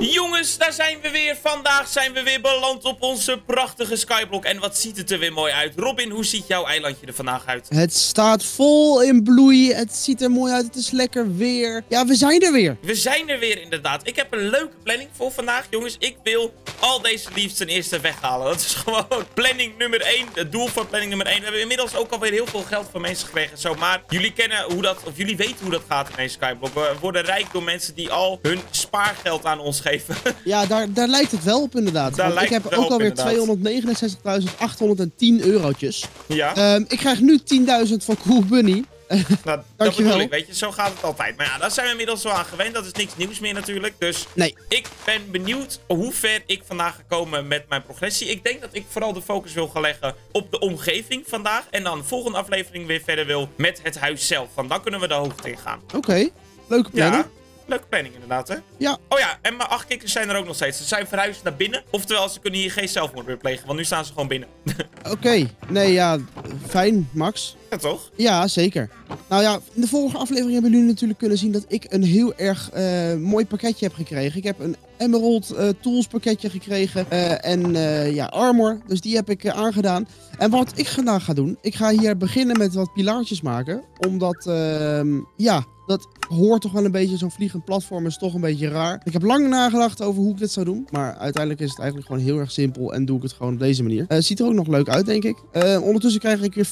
Jongens, daar zijn we weer. Vandaag zijn we weer beland op onze prachtige skyblock. En wat ziet het er weer mooi uit. Robin, hoe ziet jouw eilandje er vandaag uit? Het staat vol in bloei. Het ziet er mooi uit. Het is lekker weer. Ja, we zijn er weer. We zijn er weer inderdaad. Ik heb een leuke planning voor vandaag, jongens. Ik wil al deze leaves ten eerste weghalen. Dat is gewoon planning nummer 1. Het doel van planning nummer 1. We hebben inmiddels ook alweer heel veel geld van mensen gekregen. Zo, maar jullie kennen hoe dat, of jullie weten hoe dat gaat in deze skyblock. We worden rijk door mensen die al hun spaargeld aan ons geven. Ja, daar, daar lijkt het wel op inderdaad. Daar Want lijkt ik heb het wel ook alweer 269.810 eurotjes. ja. Ehm, ik krijg nu 10.000 van Cool Bunny. Nou, dat bedoel ik, weet je, zo gaat het altijd. Maar ja, daar zijn we inmiddels wel aan gewend. Dat is niks nieuws meer natuurlijk. Dus Nee. ik ben benieuwd hoe ver ik vandaag ga komen met mijn progressie. Ik denk dat ik vooral de focus wil gaan leggen op de omgeving vandaag. En dan de volgende aflevering weer verder wil met het huis zelf. Want dan kunnen we de hoogte in gaan. Oké, leuke planning. Ja, leuke planning inderdaad, hè? Ja. Oh ja, en mijn acht kikkers zijn er ook nog steeds. Ze zijn verhuisd naar binnen. Oftewel, ze kunnen hier geen zelfmoord meer plegen. Want nu staan ze gewoon binnen. Oké, nee ja, fijn Max. ja, toch? Ja, zeker. Nou ja, in de vorige aflevering hebben jullie natuurlijk kunnen zien dat ik een heel erg eh, mooi pakketje heb gekregen. Ik heb een Emerald eh, Tools pakketje gekregen eh, en ja, Armor. Dus die heb ik aangedaan. En wat ik vandaag ga doen, ik ga hier beginnen met wat pilaartjes maken. Omdat, ehm, ja, dat hoort toch wel een beetje. Zo'n vliegend platform is toch een beetje raar. Ik heb lang nagedacht over hoe ik dit zou doen. Maar uiteindelijk is het eigenlijk gewoon heel erg simpel en doe ik het gewoon op deze manier. Eh, ziet er ook nog leuk uit, denk ik. Ondertussen krijg ik weer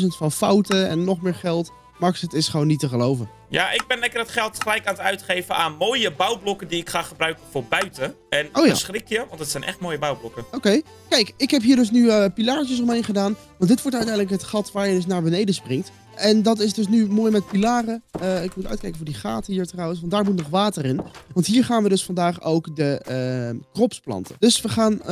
40.000 van fouten en nog meer geld. Max, het is gewoon niet te geloven. Ja, ik ben lekker het geld gelijk aan het uitgeven aan mooie bouwblokken die ik ga gebruiken voor buiten. En Oh ja. schrik je, want het zijn echt mooie bouwblokken. Oké, kijk, ik heb hier dus nu eh, pilaartjes omheen gedaan. Want dit wordt uiteindelijk het gat waar je dus naar beneden springt. En dat is dus nu mooi met pilaren. Eh, ik moet uitkijken voor die gaten hier trouwens, want daar moet nog water in. Want hier gaan we dus vandaag ook de eh, crops planten. Dus we gaan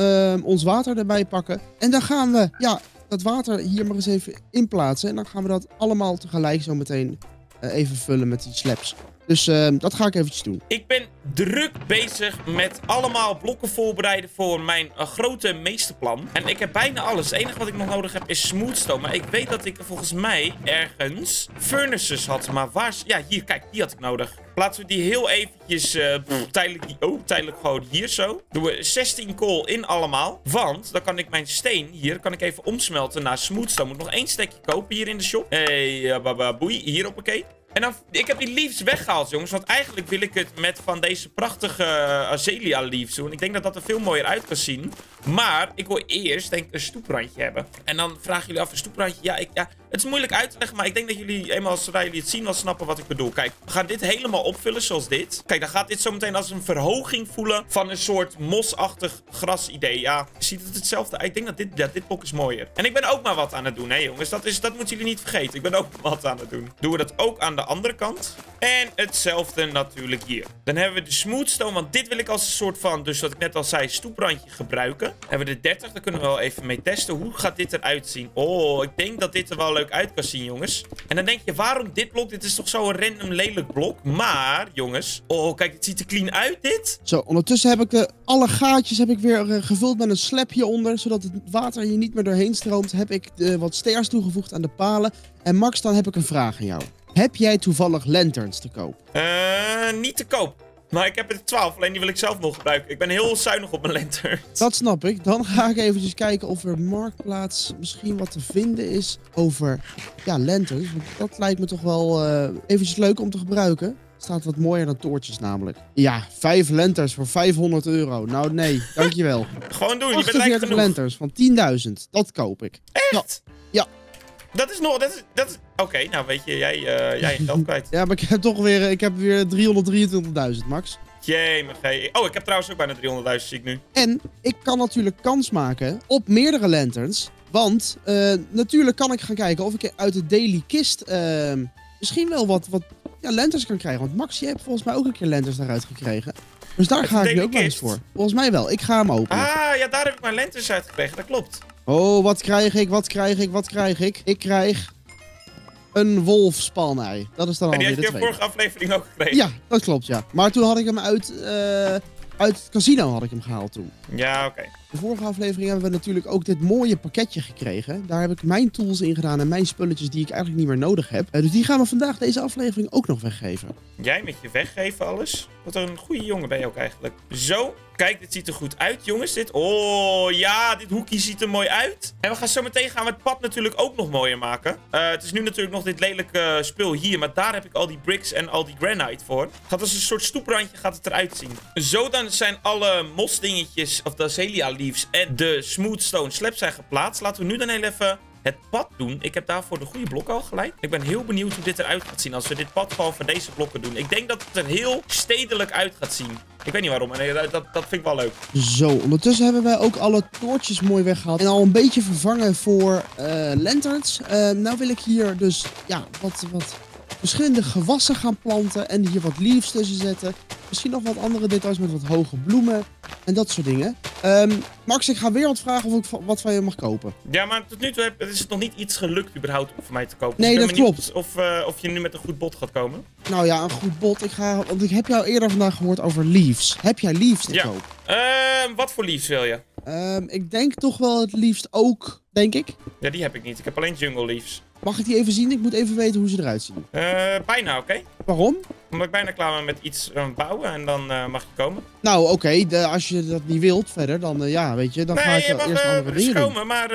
ons water erbij pakken. En dan gaan we, ja, dat water hier maar eens even inplaatsen. En dan gaan we dat allemaal tegelijk zo meteen eh, even vullen met die slaps. Dus eh, dat ga ik eventjes doen. Ik ben druk bezig met allemaal blokken voorbereiden voor mijn eh, grote meesterplan. En ik heb bijna alles. Het enige wat ik nog nodig heb is smoothstone. Maar ik weet dat ik volgens mij ergens furnaces had. Maar waar... Ja, hier, kijk, die had ik nodig. Plaatsen we die heel eventjes eh, tijdelijk, oh, tijdelijk gewoon hier zo. Doen we 16 kool in allemaal. Want dan kan ik mijn steen hier kan ik even omsmelten naar smoothstone. Moet nog één stekje kopen hier in de shop. Hey, uh, bababoei. Hier hoppakee. En dan, ik heb die leaves weggehaald, jongens. Want eigenlijk wil ik het met van deze prachtige eh, azalea leaves doen. Ik denk dat dat er veel mooier uit kan zien. Maar ik wil eerst, denk een stoeprandje hebben. En dan vragen jullie af, een stoeprandje? Ja, ik, ja, het is moeilijk uit te leggen. Maar ik denk dat jullie, eenmaal zodra jullie het zien, wel snappen wat ik bedoel. Kijk, we gaan dit helemaal opvullen zoals dit. Kijk, dan gaat dit zo meteen als een verhoging voelen van een soort mosachtig grasidee. Ja, ziet het hetzelfde? Ik denk dat dit, ja, dit blok is mooier. En ik ben ook maar wat aan het doen, hè jongens. Dat, is, dat moeten jullie niet vergeten. Ik ben ook wat aan het doen. Doen we dat ook aan de andere kant. En hetzelfde natuurlijk hier. Dan hebben we de smoothstone, want dit wil ik als een soort van, dus wat ik net al zei, stoeprandje gebruiken. Hebben we de 30, daar kunnen we wel even mee testen. Hoe gaat dit eruit zien? Oh, ik denk dat dit er wel leuk uit kan zien, jongens. En dan denk je, waarom dit blok? Dit is toch zo'n random lelijk blok? Maar, jongens, oh, kijk, het ziet er clean uit, dit. Zo, ondertussen heb ik eh, alle gaatjes heb ik weer eh, gevuld met een slap hieronder. Zodat het water hier niet meer doorheen stroomt. Heb ik eh, wat stairs toegevoegd aan de palen. En Max, dan heb ik een vraag aan jou. Heb jij toevallig lanterns te koop? Eh, niet te koop. Maar ik heb er 12, alleen die wil ik zelf nog gebruiken. Ik ben heel zuinig op mijn lantern. Dat snap ik. Dan ga ik eventjes kijken of er Marktplaats misschien wat te vinden is over ja, lanterns. Want dat lijkt me toch wel eh eventjes leuk om te gebruiken. Staat wat mooier dan toortjes namelijk. Ja, vijf lanterns voor 500 euro. Nou nee, dankjewel. Gewoon doen, je bent 48 genoeg. lanterns van 10.000. Dat koop ik. Echt? Ja. Dat is nog, dat is, dat is... Oké, nou weet je, jij, eh jij je geld kwijt. Ja, maar ik heb toch weer, ik heb weer 323.000, Max. Jee, Oh, ik heb trouwens ook bijna 300.000, zie ik nu. En ik kan natuurlijk kans maken op meerdere lanterns. Want eh, natuurlijk kan ik gaan kijken of ik uit de daily kist eh, misschien wel wat, wat ja, lanterns kan krijgen. Want Max, je hebt volgens mij ook een keer lanterns daaruit gekregen. Dus daar Uit ga ik nu ook wel eens voor. Volgens mij wel. Ik ga hem openen. Ah, ja, daar heb ik mijn lentes uit gekregen, dat klopt. Oh, wat krijg ik? Wat krijg ik? Wat krijg ik? Ik krijg een wolfspanei. Dat is dan En die alweer heb de je in tweede. vorige aflevering ook gekregen. Ja, dat klopt, ja. Maar toen had ik hem uit, eh, uit het casino had ik hem gehaald toen. Ja, oké. De vorige aflevering hebben we natuurlijk ook dit mooie pakketje gekregen. Daar heb ik mijn tools in gedaan en mijn spulletjes die ik eigenlijk niet meer nodig heb. Eh, dus die gaan we vandaag deze aflevering ook nog weggeven. Jij met je weggeven alles? Wat een goede jongen ben je ook eigenlijk. Zo, kijk, dit ziet er goed uit, jongens. Dit, oh ja, dit hoekje ziet er mooi uit. En we gaan zo meteen gaan we het pad natuurlijk ook nog mooier maken. Uh, het is nu natuurlijk nog dit lelijke spul hier, maar daar heb ik al die bricks en al die granite voor. Gaat als een soort stoeprandje gaat het eruit zien. Zo dan zijn alle mosdingetjes, of de azalea leaves en de smooth stone slabs zijn geplaatst. Laten we nu dan heel even het pad doen. Ik heb daarvoor de goede blokken al geleid. Ik ben heel benieuwd hoe dit eruit gaat zien als we dit pad gewoon voor deze blokken doen. Ik denk dat het er heel stedelijk uit gaat zien. Ik weet niet waarom, maar dat, dat, vind ik wel leuk. Zo, ondertussen hebben wij ook alle toortjes mooi weggehaald. En al een beetje vervangen voor uh, lanterns. Uh, nou wil ik hier dus ja, wat, wat verschillende gewassen gaan planten. En hier wat leaves tussen zetten. Misschien nog wat andere details met wat hoge bloemen. En dat soort dingen. Um, Max, ik ga weer wat vragen of ik wat van je mag kopen. Ja, maar tot nu toe is het nog niet iets gelukt überhaupt om voor mij te kopen. Nee, dus dat klopt. Of, uh, of je nu met een goed bot gaat komen. Nou ja, een goed bot. Ik ga, want ik heb jou eerder vandaag gehoord over leaves. Heb jij leaves te ja. koop? Uh, wat voor leaves wil je? Um, ik denk toch wel het liefst ook, denk ik. Ja, die heb ik niet. Ik heb alleen jungle leaves. Mag ik die even zien? Ik moet even weten hoe ze eruit zien. Uh, bijna, oké. Waarom? Omdat ik bijna klaar ben met iets uh, bouwen en dan uh, mag je komen. Nou, oké. als je dat niet wilt verder, dan ja, weet je, dan nee, ga ik je mag, eerst andere dingen komen, maar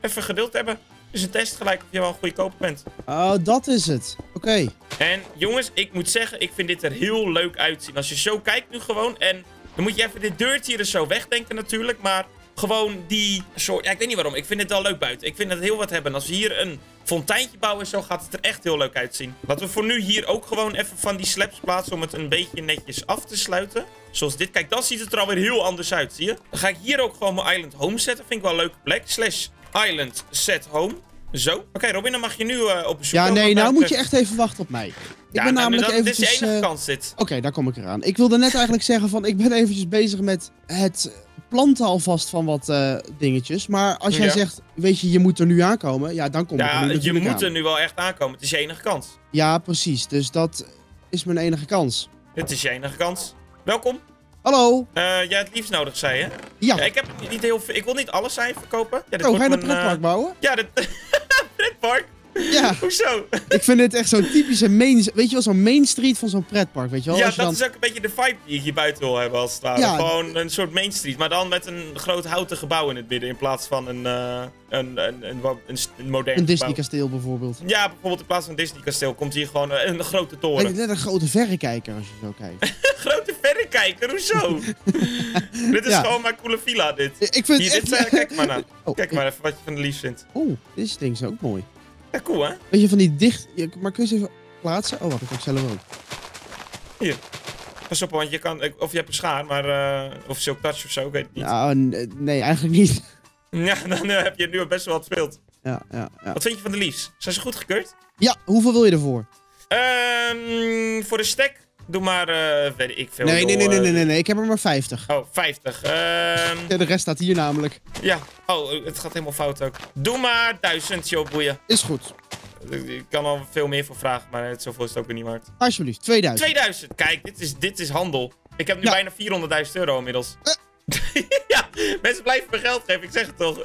even geduld hebben. Het is een test gelijk of je wel een goede koper bent. Oh, dat is het. Oké. En jongens, ik moet zeggen, ik vind dit er heel leuk uitzien. Als je zo kijkt nu gewoon en dan moet je even dit deurtje er zo wegdenken natuurlijk, maar gewoon die soort... Ja, ik weet niet waarom. Ik vind het wel leuk buiten. Ik vind het heel wat hebben. Als we hier een fonteintje bouwen zo, gaat het er echt heel leuk uitzien. Laten we voor nu hier ook gewoon even van die slabs plaatsen om het een beetje netjes af te sluiten. Zoals dit. Kijk, dan ziet het er alweer heel anders uit, zie je? Dan ga ik hier ook gewoon mijn island home zetten. Vind ik wel een leuke plek. Slash island set home. Zo. Oké, Robin, dan mag je nu uh, op bezoek Ja, nee, nou moet je echt even wachten op mij. Ik ja, ben nou, namelijk dat, eventjes... Dit is de enige uh, kans, dit. Oké, okay, daar kom ik eraan. Ik wilde net eigenlijk zeggen van, ik ben eventjes bezig met het planten alvast van wat uh, dingetjes. Maar als jij Ja. zegt, weet je, je moet er nu aankomen, ja, dan kom er Ja, nu je moet aan. er nu wel echt aankomen. Het is je enige kans. Ja, precies. Dus dat is mijn enige kans. Het is je enige kans. Welkom. Hallo? Eh jij het liefst nodig, zei je? Ja. Ja, ik heb niet heel veel... Ik wil niet alles zijn verkopen. Ja, dit oh, ga je een pretpark eh, bouwen? Ja, dit... pretpark? Ja. Hoezo? Ik vind dit echt zo'n typische main... Weet je wel, zo'n main street van zo'n pretpark, weet je wel? ja, dat dan... is ook een beetje de vibe die ik hier buiten wil hebben, als het ware. Ja. Gewoon een soort Main Street, maar dan met een groot houten gebouw in het midden, in plaats van een, eh, een, een, een, een, st- een modern Een gebouw. Disney-kasteel bijvoorbeeld. Ja, bijvoorbeeld in plaats van een Disney-kasteel komt hier gewoon een, een grote toren. net een grote verrekijker als je zo kijkt. grote verrekijker, hoezo? dit is Ja. gewoon mijn coole villa, dit. ik vind Hier, het dit echt... eh, kijk maar naar. Oh, Kijk maar even wat je van de liefst vindt. Oeh, dit ding is ook mooi. Ja, cool hè? Weet je, van die dicht... ja, Maar kun je ze even plaatsen? Oh, wacht, ik heb zelf ook. Pas op, want je kan... Of je hebt een schaar, maar... eh, of silk touch of zo, ik weet het niet. Ja, Nou, nee, eigenlijk niet. dan eh, heb je nu best wel wat speeld. Ja, ja, ja. Wat vind je van de liefs? Zijn ze goed gekeurd? Ja, hoeveel wil je ervoor? Ehm, voor de stack, doe maar, eh, weet ik veel. Nee, nee, nee, nee, eh, nee, nee, nee. Ik heb er maar 50. Oh, 50. Ehm, Ja, de rest staat hier namelijk. ja. Oh, het gaat helemaal fout ook. Doe maar 1000, joh, boeien. Is goed. Ik kan al veel meer voor vragen, maar het, zoveel is het ook weer niet waard. Alsjeblieft, 2000. 2000, kijk, dit is, dit is handel. Ik heb nu Ja. bijna 400.000 euro inmiddels. Eh. ja, mensen blijven me geld geven, ik zeg het toch.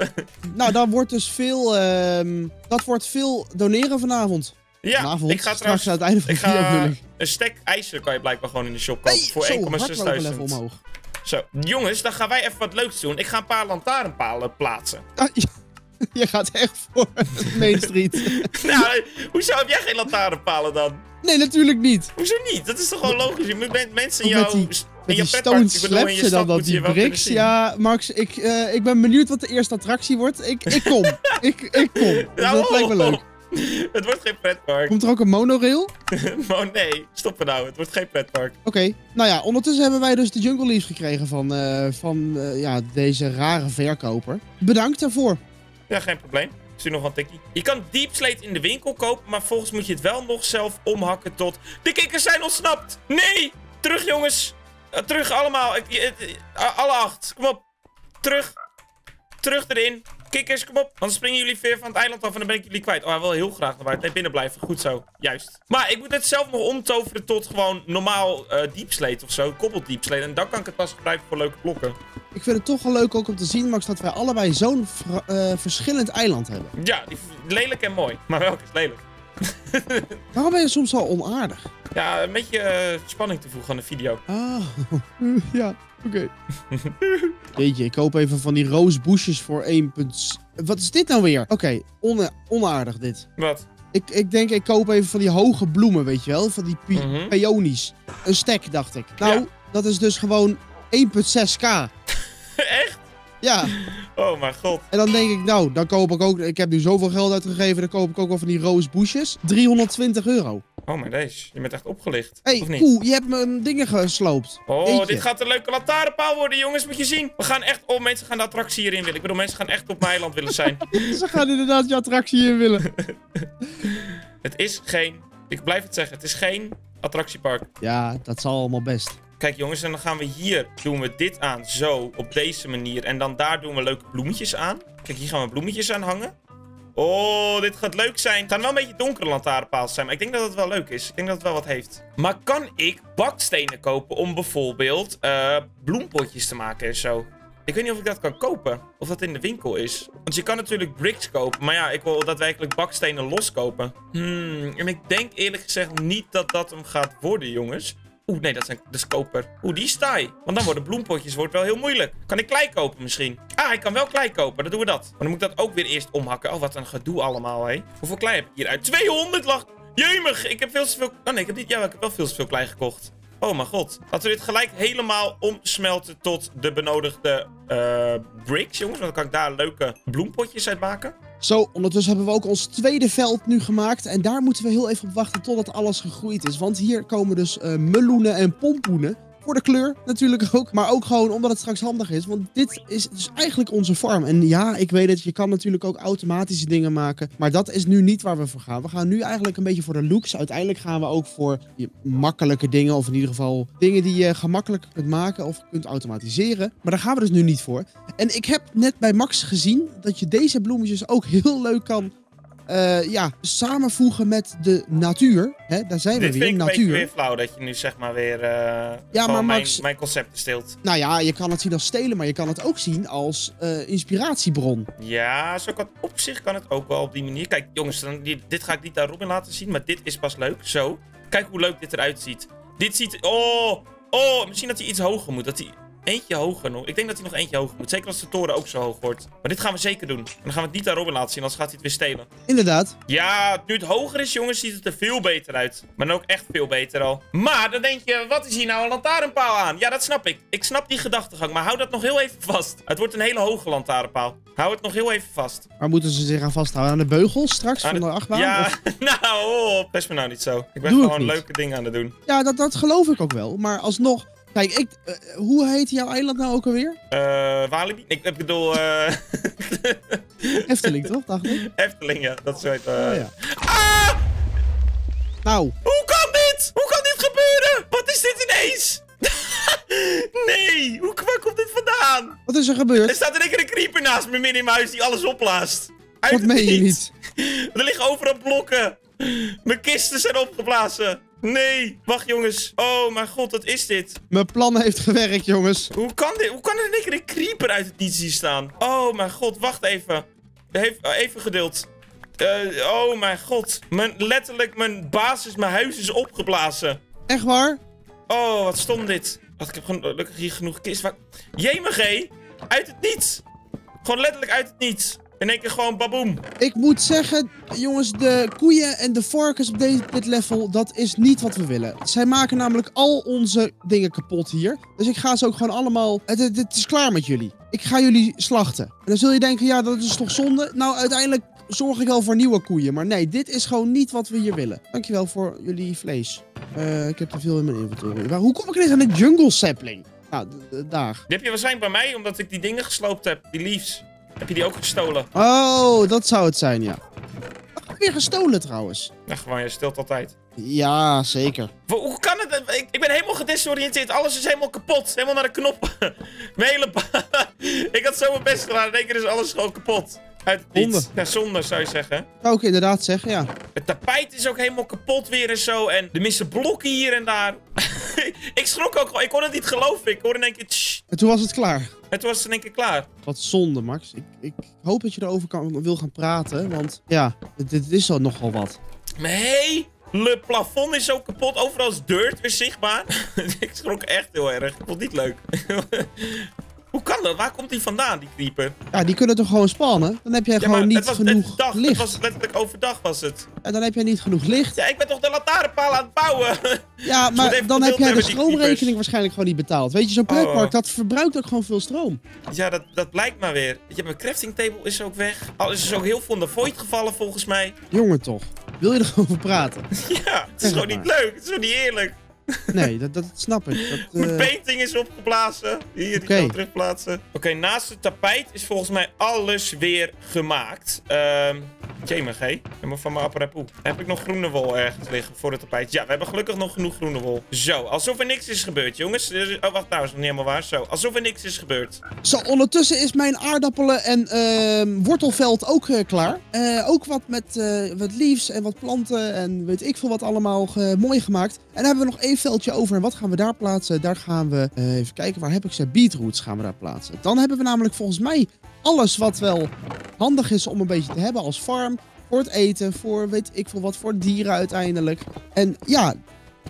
Nou, dat wordt dus veel... ehm, dat wordt veel doneren vanavond. Ja, vanavond, ik ga straks trouwens... aan het einde van de video ga natuurlijk. een stack ijzer kan je blijkbaar gewoon in de shop kopen Nee, voor zo, hardlopen 1,6 level omhoog. Zo, jongens, dan gaan wij even wat leuks doen. Ik ga een paar lantaarnpalen plaatsen. Ah, je, je gaat echt voor Main Street. nou, hoezo heb jij geen lantaarnpalen dan? Nee, natuurlijk niet. Hoezo niet? Dat is toch gewoon logisch? Je moet men- mensen in jouw... die- in stone en dan dat die bricks. Ja, Max, ik, eh, ik ben benieuwd wat de eerste attractie wordt. Ik, ik kom. ik, ik kom. Nou, dat lijkt me leuk. Het wordt geen pretpark. Komt er ook een monorail? oh nee, stop er nou. Het wordt geen pretpark. Oké, nou ja, ondertussen hebben wij dus de Jungle Leaves gekregen van, eh, van eh, ja, deze rare verkoper. Bedankt daarvoor. Ja, geen probleem. Ik zie nog wel een tikkie. Je kan Deep Slate in de winkel kopen, maar volgens moet je het wel nog zelf omhakken tot... De kikkers zijn ontsnapt! Nee! Terug, jongens! Eh, terug allemaal. Alle acht. Kom op. Terug. Terug erin. Kikkers, kom op. Anders springen jullie weer van het eiland af en dan ben ik jullie kwijt. Oh, hij wil heel graag naar buiten. Nee, binnen blijven. Goed zo. Juist. Maar ik moet het zelf nog omtoveren tot gewoon normaal uh, of zo. Koppeld diepsleet. En dan kan ik het pas gebruiken voor leuke blokken. Ik vind het toch wel leuk ook om te zien, Max, dat wij allebei zo'n uh, verschillend eiland hebben. Ja, lelijk en mooi. Maar welke is lelijk? Waarom ben je soms zo onaardig? Ja, een beetje uh, spanning te voegen aan de video. Ah, ja, oké. Okay. je, ik koop even van die roosboesjes voor 1. Wat is dit nou weer? Oké, okay, onaardig dit. Wat? Ik, ik denk, ik koop even van die hoge bloemen, weet je wel? Van die mm peonies. Een stek, dacht ik. Nou, ja. dat is dus gewoon 1.6k. Echt? Ja. Oh mijn god. En dan denk ik, nou, dan koop ik ook... Ik heb nu zoveel geld uitgegeven, dan koop ik ook wel van die roosboesjes. 320 euro. Oh, maar deze. Je bent echt opgelicht. Hé, hey, Koe, je hebt mijn dingen gesloopt. Oh, dit gaat een leuke lantaarnpaal worden, jongens. Moet je zien. We gaan echt... Oh, mensen gaan de attractie hierin willen. Ik bedoel, mensen gaan echt op mijn eiland willen zijn. Ze gaan inderdaad je attractie hierin willen. het is geen... Ik blijf het zeggen. Het is geen attractiepark. Ja, dat zal allemaal best. Kijk jongens, en dan gaan we hier, doen we dit aan, zo, op deze manier. En dan daar doen we leuke bloemetjes aan. Kijk, hier gaan we bloemetjes aan hangen. Oh, dit gaat leuk zijn. Het gaan wel een beetje donkere lantaarnpaals zijn, maar ik denk dat het wel leuk is. Ik denk dat het wel wat heeft. Maar kan ik bakstenen kopen om bijvoorbeeld uh, bloempotjes te maken en zo? Ik weet niet of ik dat kan kopen. Of dat in de winkel is. Want je kan natuurlijk bricks kopen. Maar ja, ik wil daadwerkelijk bakstenen loskopen. Hmm, en ik denk eerlijk gezegd niet dat dat hem gaat worden, jongens. Oeh, nee, dat, zijn, de is koper. Oeh, die is taai. Want dan worden bloempotjes wordt wel heel moeilijk. Kan ik klei kopen misschien? Ah, ik kan wel klei kopen. Dan doen we dat. Maar dan moet ik dat ook weer eerst omhakken. Oh, wat een gedoe allemaal, hé. Hoeveel klei heb ik hieruit? 200 lag... Jemig, ik heb veel te veel... Oh nee, ik heb niet... Ja, ik heb wel veel te veel klei gekocht. Oh mijn god. Laten we dit gelijk helemaal omsmelten tot de benodigde uh, bricks, jongens. Want dan kan ik daar leuke bloempotjes uit maken. Zo, ondertussen hebben we ook ons tweede veld nu gemaakt. En daar moeten we heel even op wachten totdat alles gegroeid is. Want hier komen dus uh, meloenen en pompoenen. Voor de kleur natuurlijk ook. Maar ook gewoon omdat het straks handig is. Want dit is dus eigenlijk onze farm. En ja, ik weet het. Je kan natuurlijk ook automatische dingen maken. Maar dat is nu niet waar we voor gaan. We gaan nu eigenlijk een beetje voor de looks. Uiteindelijk gaan we ook voor makkelijke dingen. Of in ieder geval dingen die je gemakkelijk kunt maken. Of kunt automatiseren. Maar daar gaan we dus nu niet voor. En ik heb net bij Max gezien dat je deze bloemetjes ook heel leuk kan uh, ja, samenvoegen met de natuur. Hè, daar zijn we weer, vind ik natuur. Een weer flauw dat je nu zeg maar weer uh, ja, maar Max, mijn, mijn concepten steelt. Nou ja, je kan het zien als stelen, maar je kan het ook zien als uh, inspiratiebron. Ja, zo kan, op zich kan het ook wel op die manier. Kijk, jongens, dan, dit ga ik niet aan Robin laten zien, maar dit is pas leuk. Zo. Kijk hoe leuk dit eruit ziet. Dit ziet... Oh, oh, misschien dat hij iets hoger moet. Dat hij eentje hoger nog. Ik denk dat hij nog eentje hoger moet. Zeker als de toren ook zo hoog wordt. Maar dit gaan we zeker doen. En dan gaan we het niet aan Robin laten zien, anders gaat hij het weer stelen. Inderdaad. Ja, nu het hoger is, jongens, ziet het er veel beter uit. Maar dan ook echt veel beter al. Maar dan denk je, wat is hier nou een lantaarnpaal aan? Ja, dat snap ik. Ik snap die gedachtegang, maar hou dat nog heel even vast. Het wordt een hele hoge lantaarnpaal. Hou het nog heel even vast. Waar moeten ze zich aan vasthouden? Aan de beugels straks van de, achtbaan? Ja, nou, oh, best me nou niet zo. Ik ben gewoon leuke dingen aan het doen. Ja, dat, dat geloof ik ook wel. Maar alsnog, Kijk, ik, uh, hoe heet jouw eiland nou ook alweer? Eh, uh, Walibi? Ik, ik bedoel, eh... Efteling, toch? Dacht ik? Efteling, ja. Dat zo heet, uh... oh, ja. Ah! Nou. Hoe kan dit? Hoe kan dit gebeuren? Wat is dit ineens? nee, hoe, waar komt dit vandaan? Wat is er gebeurd? Er staat een creeper naast me midden in mijn huis die alles opblaast. Uit Wat meen je niet? Er liggen overal blokken. Mijn kisten zijn opgeblazen. Nee, wacht jongens. Oh mijn god, wat is dit? Mijn plan heeft gewerkt, jongens. Hoe kan dit? Hoe kan er een keer een creeper uit het niets hier staan? Oh mijn god, wacht even. Even geduld. Uh, oh mijn god. Mijn, letterlijk, mijn basis, mijn huis is opgeblazen. Echt waar? Oh, wat stom dit. Wacht, ik heb gewoon gelukkig hier genoeg kist. Jemig, Uit het niets. Gewoon letterlijk uit het niets. In één keer gewoon baboem. Ik moet zeggen, jongens, de koeien en de varkens op deze, dit level, dat is niet wat we willen. Zij maken namelijk al onze dingen kapot hier. Dus ik ga ze ook gewoon allemaal... Het, het, is klaar met jullie. Ik ga jullie slachten. En dan zul je denken, ja, dat is toch zonde? Nou, uiteindelijk zorg ik wel voor nieuwe koeien. Maar nee, dit is gewoon niet wat we hier willen. Dankjewel voor jullie vlees. Uh, ik heb te veel in mijn inventory. Maar hoe kom ik ineens aan de jungle sapling? Nou, daar. Die heb je waarschijnlijk bij mij, omdat ik die dingen gesloopt heb. Die leaves. Heb je die ook gestolen? Oh, dat zou het zijn, ja. Weer gestolen trouwens. Ja, gewoon, je stilt altijd. Ja, zeker. Hoe kan het? Ik, ik ben helemaal gedesoriënteerd. Alles is helemaal kapot. Helemaal naar de knop. Mijn hele... ik had had zo mijn best gedaan. In één keer is alles gewoon kapot. Uit het niets. Zonde. Ja, zonde zou je zeggen. Zou ik inderdaad zeggen, ja. Het tapijt is ook helemaal kapot weer en zo. En er missen blokken hier en daar. ik schrok ook gewoon. Ik kon het niet geloven. Ik hoorde in één keer... tsch. En toen was het klaar. Het was in één keer klaar. Wat zonde, Max. Ik, ik hoop dat je erover kan, wil gaan praten, want ja, dit, dit is al nogal wat. Mijn hele plafond is zo kapot. Overal is dirt weer zichtbaar. ik schrok echt heel erg. Ik vond het niet leuk. Hoe kan dat? Waar komt die vandaan, die creeper? Ja, die kunnen toch gewoon spannen? Dan heb jij Ja, gewoon niet het was, genoeg het, dag, het licht. was letterlijk overdag was het. En dan heb jij niet genoeg licht. Ja, ik ben toch de lantaarnpaal aan het bouwen? Ja, maar dan heb jij de stroomrekening waarschijnlijk gewoon niet betaald. Weet je, zo'n pretpark, Oh. dat verbruikt ook gewoon veel stroom. ja, dat, dat blijkt maar weer. Ja, mijn crafting table is ook weg. Al is er ook heel veel in de void gevallen volgens mij. Jongen toch. Wil je erover praten? Ja, het is Zeg gewoon niet leuk. Het is gewoon niet eerlijk. Nee, dat, dat snap ik. Dat, Mijn eh, painting is opgeblazen. Hier, die Oké. kan terugplaatsen. Oké, naast het tapijt is volgens mij alles weer gemaakt. Ehm Jemig, hé. Helemaal van mijn apparaat. Heb ik nog groene wol ergens liggen voor het tapijt? Ja, we hebben gelukkig nog genoeg groene wol. Zo, alsof er niks is gebeurd, jongens. Oh, wacht, nou is nog niet helemaal waar. Zo, alsof er niks is gebeurd. Zo, ondertussen is mijn aardappelen en ehm, wortelveld ook eh, klaar. Eh, ook wat met wat leaves en wat planten en weet ik veel wat allemaal mooi gemaakt. En dan hebben we nog veldje over. En wat gaan we daar plaatsen? Daar gaan we, eh, even kijken, waar heb ik ze? Beetroots gaan we daar plaatsen. Dan hebben we namelijk volgens mij alles wat wel handig is om een beetje te hebben als farm. Voor het eten, voor weet ik veel wat, voor dieren uiteindelijk. En ja,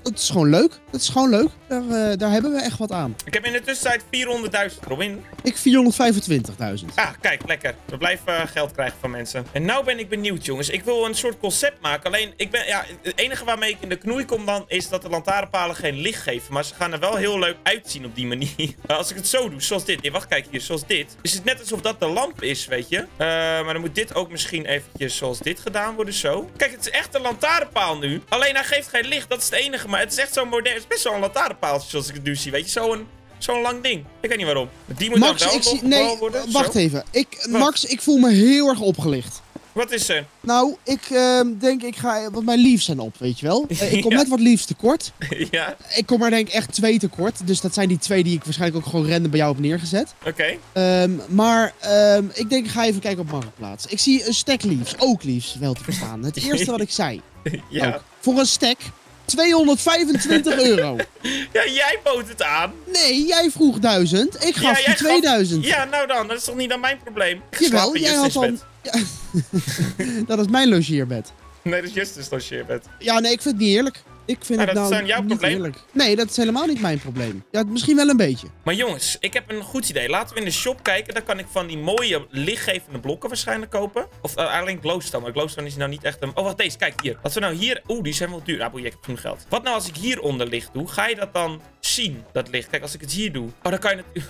het is gewoon leuk. Het is gewoon leuk. Daar, eh, daar hebben we echt wat aan. Ik heb in de tussentijd 400.000 Robin. Ik 425.000. Ah, kijk, lekker. We blijven eh, geld krijgen van mensen. En nou ben ik benieuwd, jongens. Ik wil een soort concept maken. Alleen, ik ben, ja, het enige waarmee ik in de knoei kom dan... is dat de lantaarnpalen geen licht geven. Maar ze gaan er wel heel leuk uitzien op die manier. Als ik het zo doe, zoals dit. Nee, wacht, kijk hier, zoals dit. Is het net alsof dat de lamp is, weet je. Eh, maar dan moet dit ook misschien eventjes zoals dit gedaan worden, zo. Kijk, het is echt een lantaarnpaal nu. Alleen hij geeft geen licht, dat is het enige. Maar het is echt zo modern. Het is best wel een lantaarnpaaltje zoals ik het nu zie, weet je. Zo'n... Zo'n lang ding. Ik weet niet waarom. Die moet Max, dan wel ik zie. Nee, worden. wacht Zo. even. Ik, Wat? Max, ik voel me heel erg opgelicht. Wat is er? Nou, ik ehm, denk, ik ga. Want mijn leaves zijn op, weet je wel. Eh, ik kom Ja. net wat leaves tekort. ja, Ik kom er denk ik echt twee tekort. Dus dat zijn die twee die ik waarschijnlijk ook gewoon random bij jou heb neergezet. oké. Ehm, maar ehm, ik denk, ik ga even kijken op Marktplaats. Ik zie een stack leaves, ook leaves, wel te verstaan. Het eerste wat ik zei. Ja. Ook. Voor een stack 225 euro. ja, jij bood het aan. Nee, jij vroeg 1000. Ik gaf je 2000. Ja, nou dan. Dat is toch niet aan mijn probleem? Ik Jawel, jij had. Ja. dat is mijn logeerbed. Nee, dat is Justin's logeerbed. Ja, nee, ik vind het niet eerlijk. Ik vind Maar het dat nou is dan jouw probleem? Nee, dat is helemaal niet mijn probleem. Ja, misschien wel een beetje. Maar jongens, ik heb een goed idee. Laten we in de shop kijken. Dan kan ik van die mooie lichtgevende blokken waarschijnlijk kopen. Of uh, alleen glowstone. Maar glowstone is nou niet echt een... Oh, wacht, deze. Kijk, hier. Als we nou hier... Oeh, die zijn wel duur. Ah, boeie, ik heb genoeg geld. Wat nou als ik hieronder licht doe? Ga je dat dan zien, dat licht? Kijk, als ik het hier doe... Oh, dan kan je het...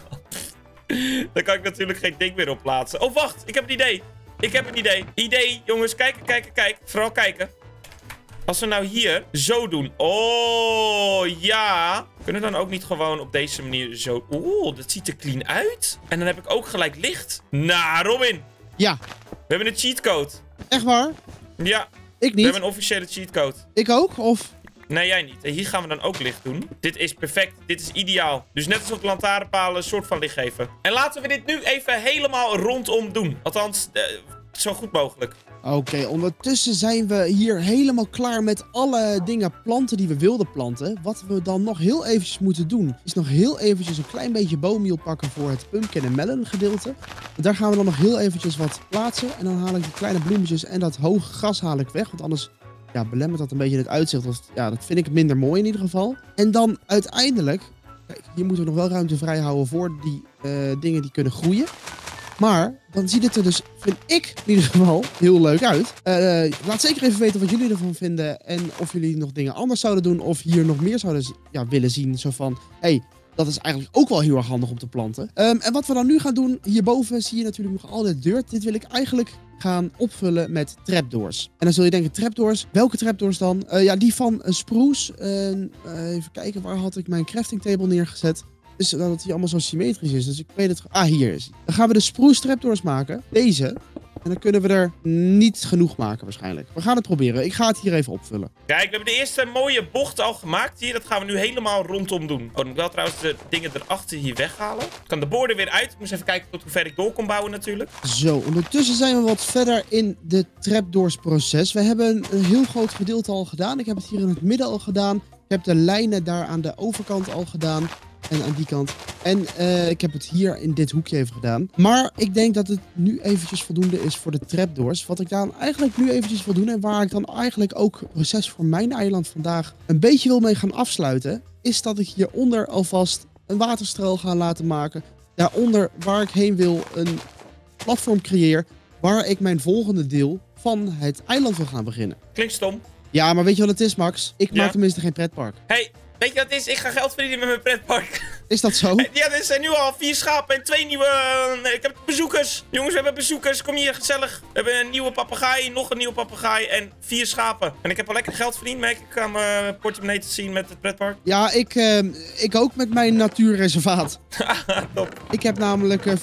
dan kan ik natuurlijk geen ding meer op plaatsen. Oh, wacht. Ik heb een idee. Ik heb een idee. Idee, jongens. Kijken, kijken, kijken. Vooral kijken. Als we nou hier zo doen. Oh, ja. Kunnen we dan ook niet gewoon op deze manier zo... Oeh, dat ziet er clean uit. En dan heb ik ook gelijk licht. Nou, Robin. Ja, We hebben een cheatcode. echt waar? Ja, Ik we niet. hebben een officiële cheatcode. Ik ook? Of... Nee, jij niet. En hier gaan we dan ook licht doen. Dit is perfect. Dit is ideaal. Dus net alsof de lantaarnpalen een soort van licht geven. En laten we dit nu even helemaal rondom doen. Althans, eh, zo goed mogelijk. Oké, ondertussen zijn we hier helemaal klaar met alle dingen planten die we wilden planten. Wat we dan nog heel eventjes moeten doen, is nog heel eventjes een klein beetje boommeal pakken voor het pumpkin en melon gedeelte. Daar gaan we dan nog heel eventjes wat plaatsen. En dan haal ik die kleine bloemetjes en dat hoge gras haal ik weg. Want anders ja, belemmert dat een beetje het uitzicht. Ja, dat vind ik minder mooi in ieder geval. En dan uiteindelijk, kijk, hier moeten we nog wel ruimte vrij houden voor die eh, dingen die kunnen groeien. Maar dan ziet het er dus, vind ik in ieder geval, heel leuk uit. Eh, laat zeker even weten wat jullie ervan vinden. En of jullie nog dingen anders zouden doen. Of hier nog meer zouden ja, willen zien. Zo van, hey, dat is eigenlijk ook wel heel erg handig om te planten. Ehm, en wat we dan nu gaan doen, hierboven zie je natuurlijk nog al de dirt. Dit wil ik eigenlijk gaan opvullen met trapdoors. En dan zul je denken, trapdoors? Welke trapdoors dan? Eh, ja, die van een spruce. En, eh, even kijken, waar had ik mijn crafting table neergezet? Dus dat het hier allemaal zo symmetrisch is. Dus ik weet het. Ah, hier is hij. Dan gaan we de spruce trapdoors maken. Deze. En dan kunnen we er niet genoeg maken waarschijnlijk. We gaan het proberen. Ik ga het hier even opvullen. Kijk, we hebben de eerste mooie bocht al gemaakt hier. Dat gaan we nu helemaal rondom doen. Oh, dan moet ik wel trouwens de dingen erachter hier weghalen. Ik kan de boorden weer uit. Ik moest even kijken tot hoe ver ik door kon bouwen natuurlijk. Zo, ondertussen zijn we wat verder in de trapdoors proces. We hebben een heel groot gedeelte al gedaan. Ik heb het hier in het midden al gedaan. Ik heb de lijnen daar aan de overkant al gedaan. En aan die kant. En uh, ik heb het hier in dit hoekje even gedaan. Maar ik denk dat het nu eventjes voldoende is voor de trapdoors. Wat ik dan eigenlijk nu eventjes wil doen. En waar ik dan eigenlijk ook proces voor mijn eiland vandaag een beetje wil mee gaan afsluiten. Is dat ik hieronder alvast een waterstraal ga laten maken. Daaronder waar ik heen wil een platform creëer. Waar ik mijn volgende deel van het eiland wil gaan beginnen. Klinkt stom. Ja, maar weet je wat het is, Max? Ik Ja? maak tenminste geen pretpark. Hey, weet je wat het is? Ik ga geld verdienen met mijn pretpark. Is dat zo? Ja, er zijn nu al vier schapen en twee nieuwe... eh, nee, ik heb bezoekers. Jongens, we hebben bezoekers. Kom hier, gezellig. We hebben een nieuwe papegaai, nog een nieuwe papegaai en vier schapen. En ik heb al lekker geld verdiend, merk ik aan mijn portemonnee te zien met het pretpark. Ja, ik, eh, ik ook met mijn natuurreservaat. Top. Ik heb namelijk eh, 413.000.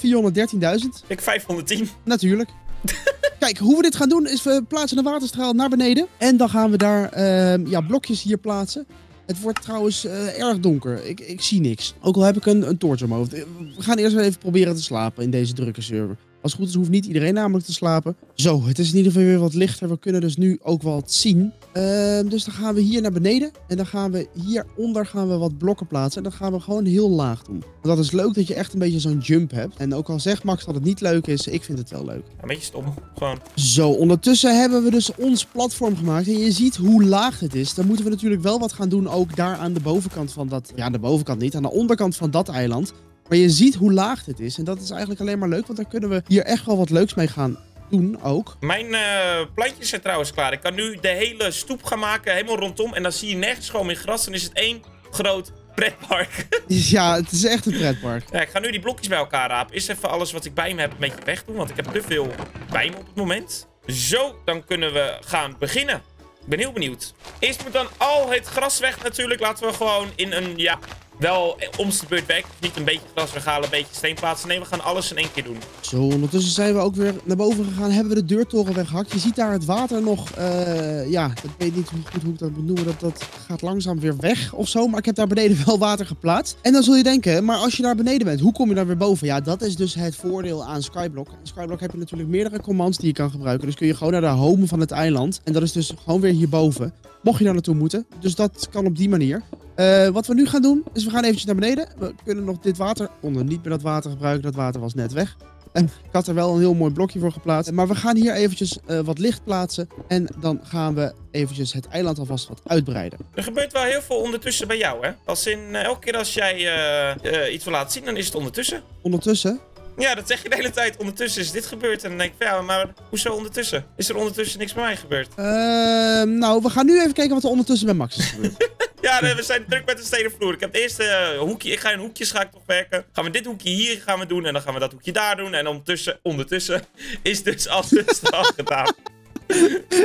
Ik 510. Natuurlijk. Kijk, hoe we dit gaan doen is we plaatsen een waterstraal naar beneden. En dan gaan we daar eh, ja, blokjes hier plaatsen. Het wordt trouwens eh, erg donker. Ik, ik zie niks. Ook al heb ik een, een toorts. Eh, We gaan eerst even proberen te slapen in deze drukke server. Als het goed is, hoeft niet iedereen namelijk te slapen. Zo, het is in ieder geval weer wat lichter. We kunnen dus nu ook wat zien. Ehm, dus dan gaan we hier naar beneden. En dan gaan we hieronder gaan we wat blokken plaatsen. En dan gaan we gewoon heel laag doen. Want dat is leuk dat je echt een beetje zo'n jump hebt. En ook al zegt Max dat het niet leuk is, ik vind het wel leuk. Een beetje stom. Gewoon. Zo, ondertussen hebben we dus ons platform gemaakt. En je ziet hoe laag het is. Dan moeten we natuurlijk wel wat gaan doen, ook daar aan de bovenkant van dat... Ja, aan de bovenkant niet, aan de onderkant van dat eiland. Maar je ziet hoe laag dit is. En dat is eigenlijk alleen maar leuk, want dan kunnen we hier echt wel wat leuks mee gaan doen ook. Mijn eh, plantjes zijn trouwens klaar. Ik kan nu de hele stoep gaan maken, helemaal rondom. En dan zie je nergens gewoon meer gras. Dan is het één groot pretpark. Ja, het is echt een pretpark. ja, ik ga nu die blokjes bij elkaar rapen. Eerst even alles wat ik bij me heb een beetje wegdoen. Want ik heb te veel bij me op het moment. Zo, dan kunnen we gaan beginnen. Ik ben heel benieuwd. Eerst moet dan al het gras weg natuurlijk. Laten we gewoon in een, ja, wel om de beurt weg. Niet een beetje gras weghalen, een beetje steen plaatsen. Nee, we gaan alles in één keer doen. Zo, ondertussen zijn we ook weer naar boven gegaan. Hebben we de deurtoren weggehakt. Je ziet daar het water nog. eh, ja, ik weet niet goed hoe ik dat moet noemen. Dat, dat gaat langzaam weer weg of zo. Maar ik heb daar beneden wel water geplaatst. En dan zul je denken, maar als je daar beneden bent, hoe kom je daar weer boven? Ja, dat is dus het voordeel aan Skyblock. In Skyblock heb je natuurlijk meerdere commands die je kan gebruiken. Dus kun je gewoon naar de home van het eiland. En dat is dus gewoon weer hierboven. Mocht je daar naartoe moeten. Dus dat kan op die manier. Eh, wat we nu gaan doen, is we gaan eventjes naar beneden. We kunnen nog dit water onder niet meer dat water gebruiken. Dat water was net weg. En ik had er wel een heel mooi blokje voor geplaatst. Maar we gaan hier eventjes eh, wat licht plaatsen. En dan gaan we eventjes het eiland alvast wat uitbreiden. Er gebeurt wel heel veel ondertussen bij jou, hè? Als in, eh, elke keer als jij iets wil laten zien, dan is het ondertussen. Ondertussen... Ja, dat zeg je de hele tijd. Ondertussen is dit gebeurd. En dan denk ik, van, ja, maar hoezo ondertussen? Is er ondertussen niks bij mij gebeurd? ehm, nou, we gaan nu even kijken wat er ondertussen bij Max is gebeurd. Ja, we zijn druk met de stenen vloer. Ik heb het eerste eh, hoekje. Ik ga in hoekjes ga ik toch werken. Gaan we dit hoekje hier gaan we doen. En dan gaan we dat hoekje daar doen. En ondertussen, ondertussen is dus alles al gedaan.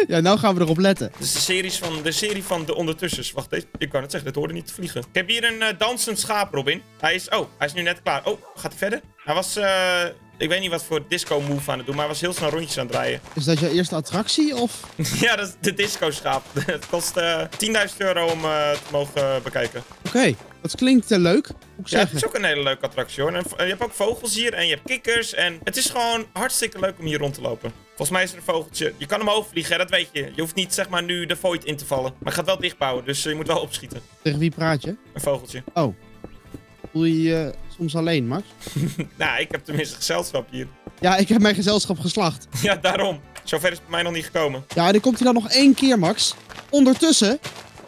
ja, nou gaan we erop letten. Dus de, series van, de serie van de ondertussens. Wacht, deze, ik kan het zeggen, dit hoorde niet te vliegen. Ik heb hier een eh, dansend schaap, Robin. Hij is, oh, hij is nu net klaar. Oh, gaat hij verder? Hij was, eh, ik weet niet wat voor disco move aan het doen, maar hij was heel snel rondjes aan het draaien. Is dat je eerste attractie of... ja, dat is de disco schaap. Het kost eh 10.000 euro om eh, te mogen bekijken. Oké, dat klinkt leuk. Ja, het is ook een hele leuke attractie hoor. En je hebt ook vogels hier en je hebt kikkers. En het is gewoon hartstikke leuk om hier rond te lopen. Volgens mij is er een vogeltje. Je kan hem overvliegen, hè, dat weet je. Je hoeft niet zeg maar nu de void in te vallen. Maar gaat wel dichtbouwen, dus je moet wel opschieten. Tegen wie praat je? Een vogeltje. Voel je je soms alleen, Max? Nou, ik heb tenminste gezelschap hier. Ja, ik heb mijn gezelschap geslacht. Ja, daarom. Zover is het bij mij nog niet gekomen. Ja, en dan komt hij dan nog één keer, Max. Ondertussen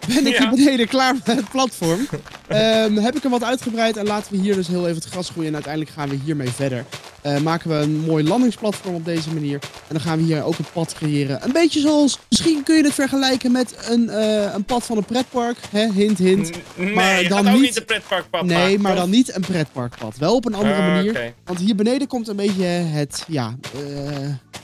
ben ik Ja. hier beneden klaar met het platform. Ehm, heb ik hem wat uitgebreid en laten we hier dus heel even het gras groeien. En uiteindelijk gaan we hiermee verder. Eh, maken we een mooi landingsplatform op deze manier. En dan gaan we hier ook een pad creëren. Een beetje zoals, misschien kun je het vergelijken met een, eh, een pad van een pretpark. Hè? Hint, hint. Maar nee, je dan niet- niet een pretparkpad Nee, maken, maar toch? dan niet een pretparkpad. Wel op een andere Ah, manier. Want hier beneden komt een beetje het, ja, eh,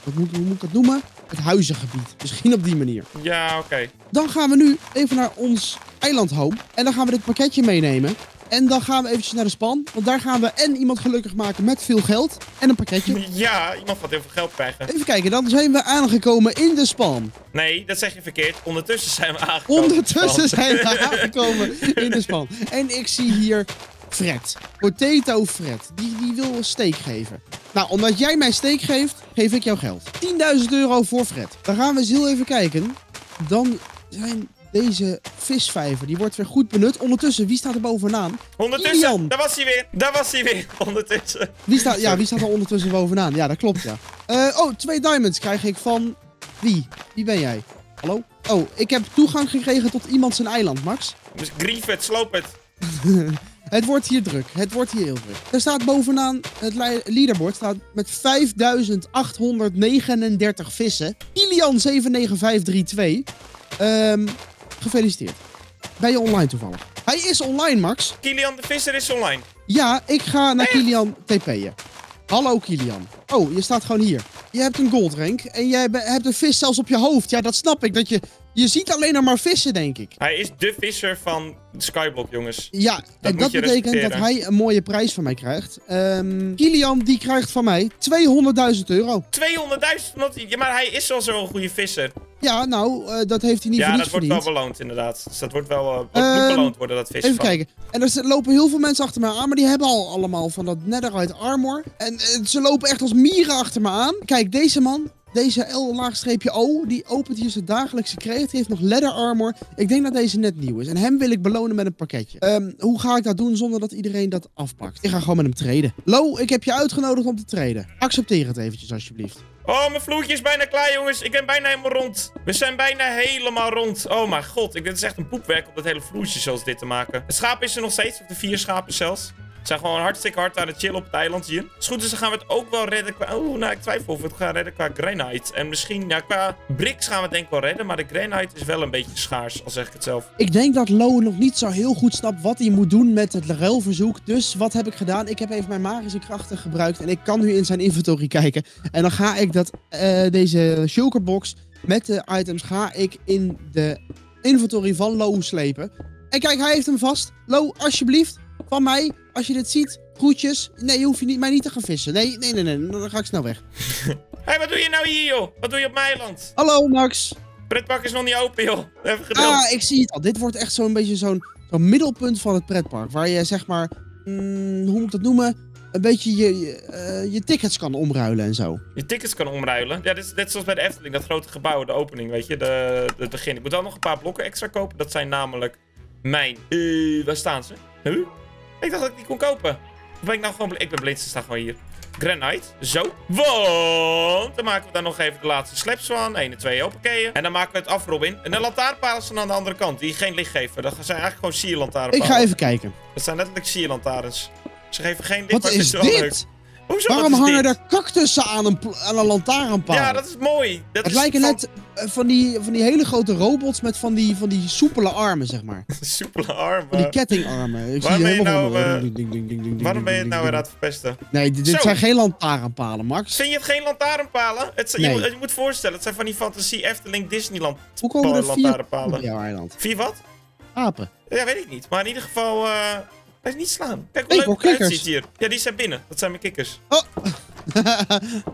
wat moet, hoe moet ik het noemen? Het huizengebied. Misschien op die manier. Ja, oké. Dan gaan we nu even naar ons eiland home. En dan gaan we dit pakketje meenemen. En dan gaan we eventjes naar de span. Want daar gaan we en iemand gelukkig maken met veel geld. En een pakketje. Ja, iemand gaat heel veel geld krijgen. Even kijken, dan zijn we aangekomen in de span. Nee, dat zeg je verkeerd. Ondertussen zijn we aangekomen. Ondertussen zijn we aangekomen in de span. En ik zie hier Fred. Potato Fred. Die, die wil een steek geven. Nou, omdat jij mij steek geeft, geef ik jou geld. 10.000 euro voor Fred. Dan gaan we eens heel even kijken. Dan zijn deze visvijver, die wordt weer goed benut. Ondertussen, wie staat er bovenaan? Ondertussen, Ilian. daar was hij weer. Daar was hij weer. Ondertussen. Wie staat, ja, wie staat er ondertussen bovenaan? Ja, dat klopt, ja. Eh, oh, twee diamonds krijg ik van... Wie? Wie ben jij? Hallo? Oh, ik heb toegang gekregen tot iemand zijn eiland, Max. Dus grief het, sloop het. Het wordt hier druk. Het wordt hier heel druk. Er staat bovenaan het le- leaderboard staat met 5839 vissen. Kilian 79532. Ehm gefeliciteerd. Ben je online toevallig? Hij is online, Max. Kilian de Visser is online. Ja, ik ga naar Kilian TP'en. Hallo Kilian. Oh, je staat gewoon hier. Je hebt een goldrank en jij hebt een vis zelfs op je hoofd. Ja, dat snap ik. Dat je, je ziet alleen nog maar vissen, denk ik. Hij is de visser van Skyblock, jongens. Ja, en dat betekent dat hij een mooie prijs van mij krijgt. Ehm Kilian, die krijgt van mij 200.000 euro. 200.000 omdat hij... Ja, maar hij is al zo'n goede visser. Ja, nou, eh, dat heeft hij niet ja, voor dat wordt wel beloond, inderdaad. Dus dat wordt wel... eh, Ehm, beloond worden, dat vissen Even kijken. En er lopen heel veel mensen achter me aan, maar die hebben al allemaal van dat netherite armor. En eh, ze lopen echt als mieren achter me aan. Kijk, deze man, deze L-O, die opent hier zijn dagelijkse kreet. Die heeft nog leather armor. Ik denk dat deze net nieuw is. En hem wil ik belonen met een pakketje. Ehm, hoe ga ik dat doen zonder dat iedereen dat afpakt? Ik ga gewoon met hem traden. Lo, ik heb je uitgenodigd om te traden. Accepteer het eventjes, alsjeblieft. Oh, mijn vloertje is bijna klaar, jongens. Ik ben bijna helemaal rond. We zijn bijna helemaal rond. Oh mijn god, ik, dit is echt een poepwerk om dat hele vloertje zoals dit te maken. Het schaap is er nog steeds, of de vier schapen zelfs. Zijn gewoon hartstikke hard aan het chillen op het eiland hier. Is goed, dus dan gaan we het ook wel redden qua... Oeh, nou, ik twijfel of we het gaan redden qua granite. En misschien, ja, qua bricks gaan we het denk ik wel redden. Maar de granite is wel een beetje schaars, al zeg ik het zelf. Ik denk dat Lo nog niet zo heel goed snapt wat hij moet doen met het ruilverzoek. Dus wat heb ik gedaan? Ik heb even mijn magische krachten gebruikt. En ik kan nu in zijn inventory kijken. En dan ga ik dat, eh, deze shulkerbox met de items ga ik in de inventory van Lo slepen. En kijk, hij heeft hem vast. Lo, alsjeblieft, van mij, als je dit ziet, groetjes. Nee, je hoeft je niet, mij niet te gaan vissen. Nee, nee, nee, nee, dan ga ik snel weg. Hé, hey, wat doe je nou hier, joh? Wat doe je op mijn eiland? Hallo, Max. Pretpark is nog niet open, joh. Even geduld. Ah, ik zie het al. Dit wordt echt zo'n beetje zo'n zo'n middelpunt van het pretpark. Waar je zeg maar, mm, hoe moet ik dat noemen? Een beetje je, je, eh, je tickets kan omruilen en zo. Je tickets kan omruilen. Ja, dit is net zoals bij de Efteling, dat grote gebouw, de opening, weet je, de, het begin. Ik moet wel nog een paar blokken extra kopen. Dat zijn namelijk mijn... Eh, waar staan ze? Huh? Ik dacht dat ik die kon kopen. Of ben ik nou gewoon... Ik ben blind, ze staan gewoon hier. Granite. Zo. Want dan maken we daar nog even de laatste slaps van. 1 en 2 hoppakeeën. En dan maken we het af, Robin. En de lantaarnpalen staan aan de andere kant, die geen licht geven. Dat zijn eigenlijk gewoon Ik sierlantaarnpalen. ga even kijken. Dat zijn letterlijk sierlantaarns. Ze geven geen licht, Wat maar is wel leuk. Hoezo, Waarom hangen dit? er cactussen aan een, aan een lantaarnpaal? Ja, dat is mooi. Dat Het is lijken van- net eh, van, die, van die hele grote robots met van die, van die soepele armen, zeg maar. Soepele armen. Van die kettingarmen. Ik zie waarom ben je nou, Ding, ding, ding, Waarom ben het nou weer aan het verpesten? Nee, dit, zijn geen lantaarnpalen, Max. Vind je het geen lantaarnpalen? Het zijn, Nee. je, moet, je moet voorstellen, het zijn van die fantasie Efteling Disneyland Hoe komen er vier lantaarnpalen. Vier wat? Apen. Ja, weet ik niet. Maar in ieder geval, eh hij is niet slaan. Kijk hoe leuk hoor, het eruit kikkers. ziet hier. Ja, die zijn binnen. Dat zijn mijn kikkers.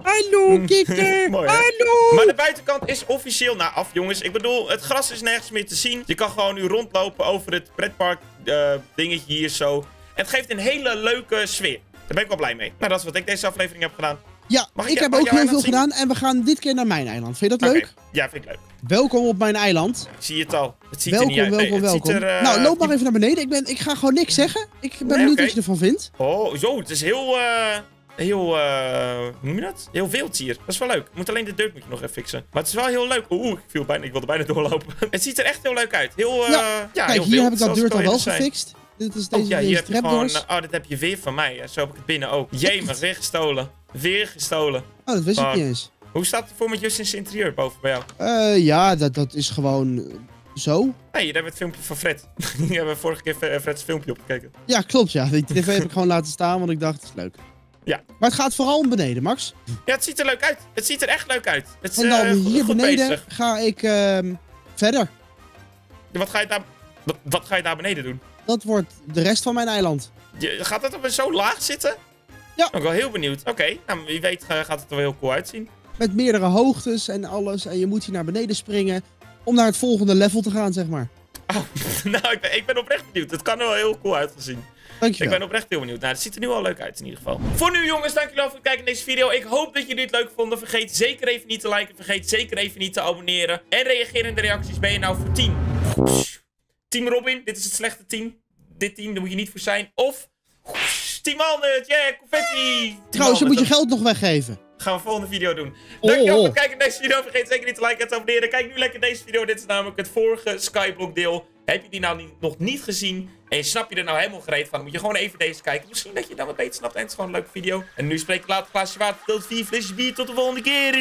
Hallo, kikker! Mooi, hè? Hallo! Maar de buitenkant is officieel nou af, jongens. Ik bedoel, het gras is nergens meer te zien. Je kan gewoon nu rondlopen over het pretpark eh, dingetje hier zo. En het geeft een hele leuke sfeer. Daar ben ik wel blij mee. Nou, dat is wat ik deze aflevering heb gedaan. Ja, Mag ik heb ook heel veel zien? gedaan en we gaan dit keer naar mijn eiland. Vind je dat leuk? Ja, vind ik leuk. Welkom op mijn eiland. Ik zie het al. Het ziet welkom, er niet uit. Nee, welkom, welkom. er, eh, nou, loop maar even naar beneden. Ik, ben, ik ga gewoon niks zeggen. Ik ben Nee, benieuwd wat je ervan vindt. Oh, zo. Het is heel... eh heel... eh hoe noem je dat? Heel wild hier. Dat is wel leuk. Moet alleen de deur moet je nog even fixen. Maar het is wel heel leuk. Oeh, ik, viel bijna, ik wilde bijna doorlopen. het ziet er echt heel leuk uit. Heel... eh Ja, ja, Kijk, heel hier wild, heb ik dat deur al wel gefixt. Dit is deze, Oh ja, hier heb je gewoon... Oh, dit heb je weer van mij. Zo heb ik het binnen ook. Jemig, weer gestolen. Weer gestolen. Oh, dat wist ik niet eens. Hoe staat het voor met Justin's interieur boven bij jou? Eh, ja, dat, dat is gewoon eh, zo. Nee, hier hebben we het filmpje van Fred. Hier hebben we vorige keer Fre- Fred's filmpje opgekeken. Ja, klopt ja. Die tv heb ik gewoon laten staan, want ik dacht, het is leuk. Ja. Maar het gaat vooral om beneden, Max. Ja, het ziet er leuk uit. Het ziet er echt leuk uit. Het is, En dan eh, hier beneden bezig. ga ik ehm, verder. Wat ga je daar... Wat, wat ga je daar beneden doen? Dat wordt de rest van mijn eiland. Je, gaat er weer zo laag zitten? Ja. Ben ik wel heel benieuwd. Oké, nou wie weet eh, gaat het er wel heel cool uitzien. Met meerdere hoogtes en alles. En je moet hier naar beneden springen om naar het volgende level te gaan, zeg maar. Oh, nou, ik ben, ik ben oprecht benieuwd. Het kan er wel heel cool uitgezien. Ik Dankjewel. ben oprecht heel benieuwd. Nou, het ziet er nu al leuk uit in ieder geval. Voor nu jongens, dankjewel voor het kijken naar deze video. Ik hoop dat jullie het leuk vonden. Vergeet zeker even niet te liken. Vergeet zeker even niet te abonneren. En reageer in de reacties. Ben je nou voor team? Team Robin, dit is het slechte team. Dit team, daar moet je niet voor zijn. Of Team Walnut, yeah, confetti. Trouwens, je moet je geld nog weggeven. gaan we volgende video doen. Oh, Dankjewel voor oh. het kijken naar deze video. Vergeet zeker niet te liken en te abonneren. Kijk nu lekker deze video. Dit is namelijk het vorige Skyblock deel. Heb je die nou niet- nog niet gezien en snap je er nou helemaal gereed van, dan moet je gewoon even deze kijken. Misschien dat je dan wat beter snapt en het is gewoon een leuke video. En nu spreek ik later glaasje water, tot vier flesjes bier. Tot de volgende keer.